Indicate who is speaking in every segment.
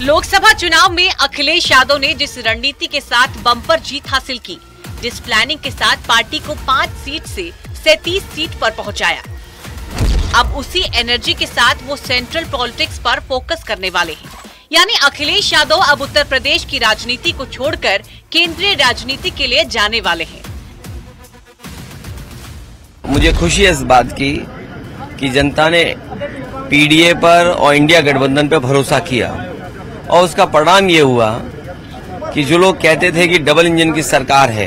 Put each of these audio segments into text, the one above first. Speaker 1: लोकसभा चुनाव में अखिलेश यादव ने जिस रणनीति के साथ बम्पर जीत हासिल की जिस प्लानिंग के साथ पार्टी को पाँच सीट से सैतीस सीट पर पहुंचाया, अब उसी एनर्जी के साथ वो सेंट्रल पॉलिटिक्स पर फोकस करने वाले हैं। यानी अखिलेश यादव अब उत्तर प्रदेश की राजनीति को छोड़कर केंद्रीय राजनीति के लिए जाने वाले है
Speaker 2: मुझे खुशी है इस बात की कि जनता ने पीडीए पर और इंडिया गठबंधन पर भरोसा किया और उसका परिणाम ये हुआ कि जो लोग कहते थे कि डबल इंजन की सरकार है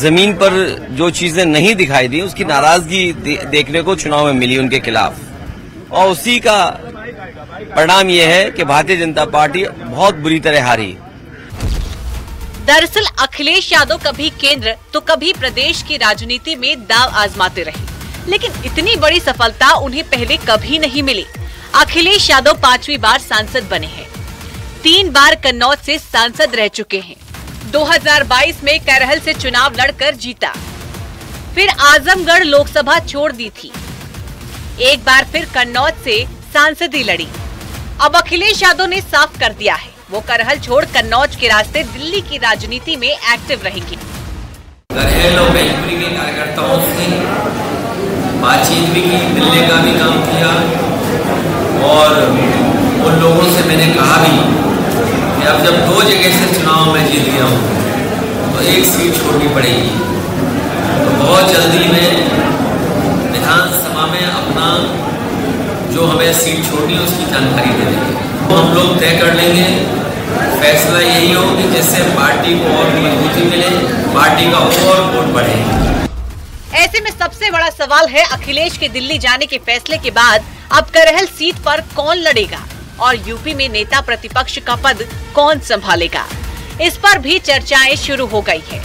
Speaker 2: जमीन पर जो चीजें नहीं दिखाई दी उसकी नाराजगी दे, देखने को चुनाव में मिली उनके खिलाफ और उसी का परिणाम यह है कि भारतीय जनता पार्टी बहुत बुरी तरह हारी
Speaker 1: दरअसल अखिलेश यादव कभी केंद्र तो कभी प्रदेश की राजनीति में दाव आजमाते रहे लेकिन इतनी बड़ी सफलता उन्हें पहले कभी नहीं मिली अखिलेश यादव पांचवी बार सांसद बने हैं तीन बार कन्नौज से सांसद रह चुके हैं 2022 में करहल से चुनाव लड़कर जीता फिर आजमगढ़ लोकसभा छोड़ दी थी एक बार फिर कन्नौज से सांसदी लड़ी अब अखिलेश यादव ने साफ कर दिया है वो करहल छोड़ कन्नौज के रास्ते दिल्ली की राजनीति
Speaker 2: में एक्टिव रहेंगे कार्यकर्ताओं से बातचीत भी की मिलने का भी काम किया और उन लोगों से मैंने कहा भी जब दो जगह से चुनाव में जीत गया हूँ तो एक सीट छोड़नी पड़ेगी तो बहुत जल्दी मैं विधानसभा में अपना जो हमें सीट छोड़नी है उसकी जानकारी दे देंगे तो हम लोग तय कर लेंगे फैसला यही हो कि जिससे पार्टी को और मजबूती मिले पार्टी का और वोट बढ़े
Speaker 1: ऐसे में सबसे बड़ा सवाल है अखिलेश के दिल्ली जाने के फैसले के बाद अब करहल सीट पर कौन लड़ेगा और यूपी में नेता प्रतिपक्ष का पद कौन संभालेगा इस पर भी चर्चाएं शुरू हो गई है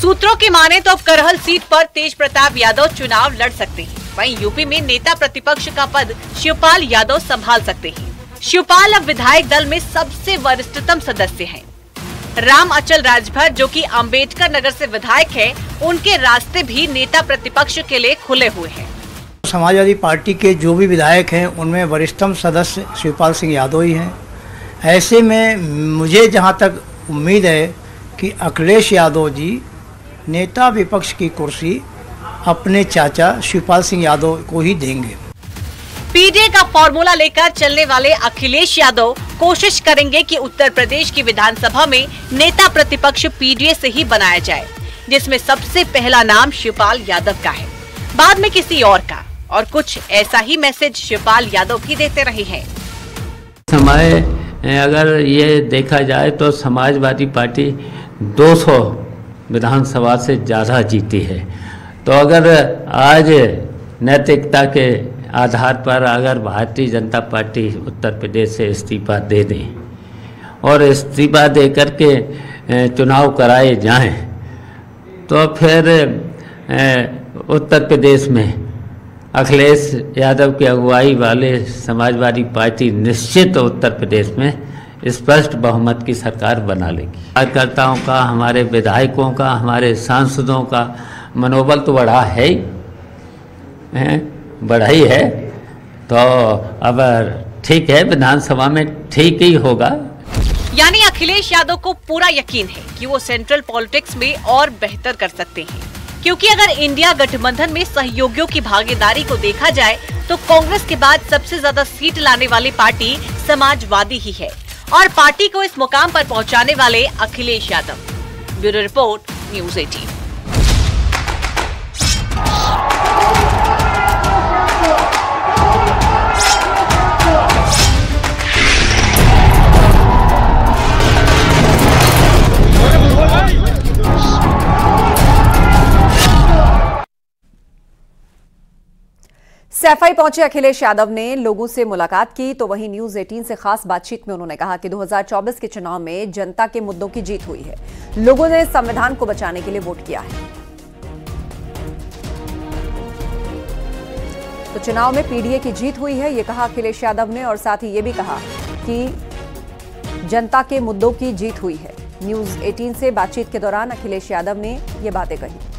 Speaker 1: सूत्रों की माने तो अब करहल सीट पर तेज प्रताप यादव चुनाव लड़ सकते हैं वहीं यूपी में नेता प्रतिपक्ष का पद शिवपाल यादव संभाल सकते हैं शिवपाल अब विधायक दल में सबसे वरिष्ठतम सदस्य हैं। राम अचल राजभर जो कि अंबेडकर नगर से विधायक है उनके रास्ते भी नेता प्रतिपक्ष के लिए खुले हुए हैं
Speaker 2: समाजवादी पार्टी के जो भी विधायक हैं उनमें वरिष्ठतम सदस्य शिवपाल सिंह यादव ही हैं ऐसे में मुझे जहाँ तक उम्मीद है कि अखिलेश यादव जी नेता विपक्ष की कुर्सी अपने चाचा शिवपाल सिंह यादव को ही देंगे
Speaker 1: पीडीए का फॉर्मूला लेकर चलने वाले अखिलेश यादव कोशिश करेंगे कि उत्तर प्रदेश की विधानसभा में नेता प्रतिपक्ष पीडीए से ही बनाया जाए जिसमें सबसे पहला नाम शिवपाल यादव का है बाद में किसी और का और कुछ ऐसा ही मैसेज शिवपाल यादव भी देते रहे हैं
Speaker 2: समय अगर ये देखा जाए तो समाजवादी पार्टी 200 विधानसभा से ज़्यादा जीती है तो अगर आज नैतिकता के आधार पर अगर भारतीय जनता पार्टी उत्तर प्रदेश से इस्तीफा दे दें और इस्तीफा दे करके चुनाव कराए जाएं तो फिर उत्तर प्रदेश में अखिलेश यादव की अगुवाई वाले समाजवादी पार्टी निश्चित उत्तर प्रदेश में स्पष्ट बहुमत की सरकार बना लेगी कार्यकर्ताओं का हमारे विधायकों का हमारे सांसदों का मनोबल तो बढ़ा है ही बढ़ा ही है तो अब ठीक है विधानसभा में ठीक ही होगा
Speaker 1: यानी अखिलेश यादव को पूरा यकीन है कि वो सेंट्रल पॉलिटिक्स में और बेहतर कर सकते हैं क्योंकि अगर इंडिया गठबंधन में सहयोगियों की भागीदारी को देखा जाए तो कांग्रेस के बाद सबसे ज्यादा सीट लाने वाली पार्टी समाजवादी ही है और पार्टी को इस मुकाम पर पहुंचाने वाले Akhilesh Yadav bureau report news eighteen Saifai पहुंचे अखिलेश यादव ने लोगों से मुलाकात की तो वहीं न्यूज 18 से खास बातचीत में उन्होंने कहा कि 2024 के चुनाव में जनता के मुद्दों की जीत हुई है लोगों ने संविधान को बचाने के लिए वोट किया है तो चुनाव में पीडीए की जीत हुई है यह कहा अखिलेश यादव ने और साथ ही यह भी कहा कि जनता के मुद्दों की जीत हुई है न्यूज 18 से बातचीत के दौरान अखिलेश यादव ने ये बातें कही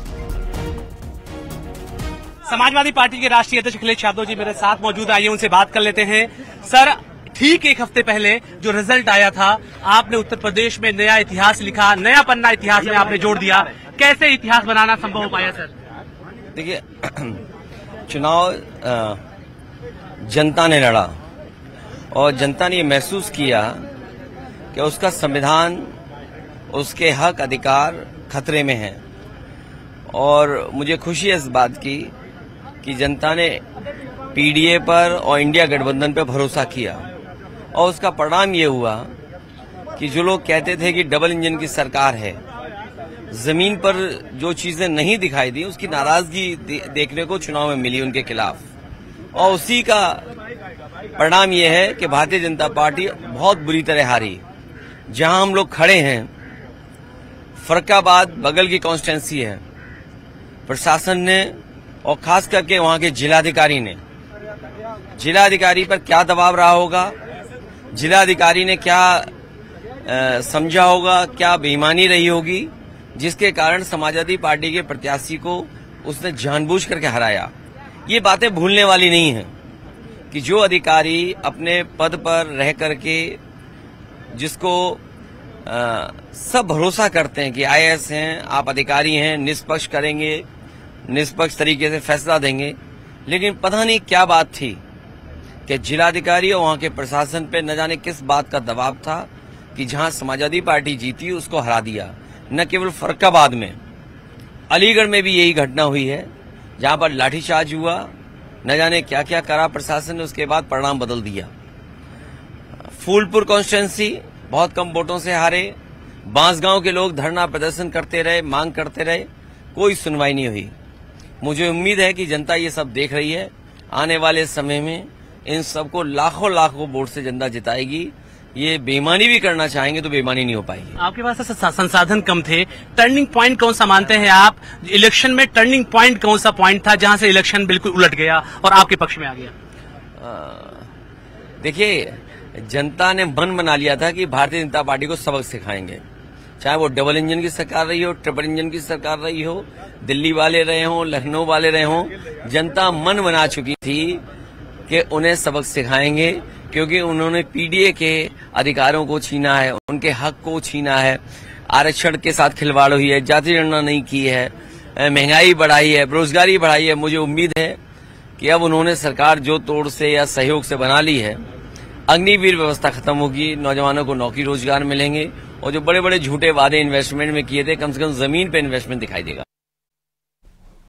Speaker 2: समाजवादी पार्टी के राष्ट्रीय अध्यक्ष अखिलेश यादव जी मेरे साथ मौजूद आइए उनसे बात कर लेते हैं सर ठीक एक हफ्ते पहले जो रिजल्ट आया था आपने उत्तर प्रदेश में नया इतिहास लिखा नया पन्ना इतिहास में आपने जोड़ दिया कैसे इतिहास बनाना संभव हो पाया सर देखिए चुनाव जनता ने लड़ा और जनता ने ये महसूस किया कि उसका संविधान उसके हक अधिकार खतरे में है और मुझे खुशी है इस बात की कि जनता ने पीडीए पर और इंडिया गठबंधन पर भरोसा किया और उसका परिणाम ये हुआ कि जो लोग कहते थे कि डबल इंजन की सरकार है जमीन पर जो चीजें नहीं दिखाई दी उसकी नाराजगी देखने को चुनाव में मिली उनके खिलाफ और उसी का परिणाम यह है कि भारतीय जनता पार्टी बहुत बुरी तरह हारी जहां हम लोग खड़े हैं फरकाबाद बगल की कॉन्स्टिटेंसी है प्रशासन ने और खास करके वहां के जिलाधिकारी ने जिलाधिकारी पर क्या दबाव रहा होगा जिलाधिकारी ने क्या समझा होगा क्या बेईमानी रही होगी जिसके कारण समाजवादी पार्टी के प्रत्याशी को उसने जानबूझ करके हराया ये बातें भूलने वाली नहीं है कि जो अधिकारी अपने पद पर रह करके जिसको आ, सब भरोसा करते हैं कि आई हैं आप अधिकारी हैं निष्पक्ष करेंगे निष्पक्ष तरीके से फैसला देंगे लेकिन पता नहीं क्या बात थी कि जिलाधिकारी और वहां के प्रशासन पे न जाने किस बात का दबाव था कि जहां समाजवादी पार्टी जीती उसको हरा दिया न केवल फरकाबाद में अलीगढ़ में भी यही घटना हुई है जहां पर लाठीचार्ज हुआ न जाने क्या क्या करा प्रशासन ने उसके बाद परिणाम बदल दिया फूलपुर कॉन्स्टिट्युएंसी बहुत कम वोटों से हारे बांसगांव के लोग धरना प्रदर्शन करते रहे मांग करते रहे कोई सुनवाई नहीं हुई मुझे उम्मीद है कि जनता ये सब देख रही है आने वाले समय में इन सबको लाखों लाखों वोट से जनता जिताएगी ये बेमानी भी करना चाहेंगे तो बेमानी नहीं हो पाएगी आपके पास तो संसाधन कम थे टर्निंग प्वाइंट कौन सा मानते हैं आप इलेक्शन में टर्निंग प्वाइंट कौन सा प्वाइंट था जहां से इलेक्शन बिल्कुल उलट गया और आपके पक्ष में आ गया देखिए जनता ने मन बना लिया था कि भारतीय जनता पार्टी को सबक सिखाएंगे चाहे वो डबल इंजन की सरकार रही हो ट्रिपल इंजन की सरकार रही हो दिल्ली वाले रहे हों लखनऊ वाले रहे हों जनता मन बना चुकी थी कि उन्हें सबक सिखाएंगे क्योंकि उन्होंने पीडीए के अधिकारों को छीना है उनके हक को छीना है आरक्षण के साथ खिलवाड़ हुई है जाति जनगणना नहीं की है महंगाई बढ़ाई है बेरोजगारी बढ़ाई है मुझे उम्मीद है कि अब उन्होंने सरकार जो तोड़ से या सहयोग से बना ली है अग्निवीर व्यवस्था खत्म होगी नौजवानों को नौकरी रोजगार मिलेंगे और जो बड़े बड़े झूठे वादे इन्वेस्टमेंट में किए थे कम से कम जमीन पे इन्वेस्टमेंट दिखाई देगा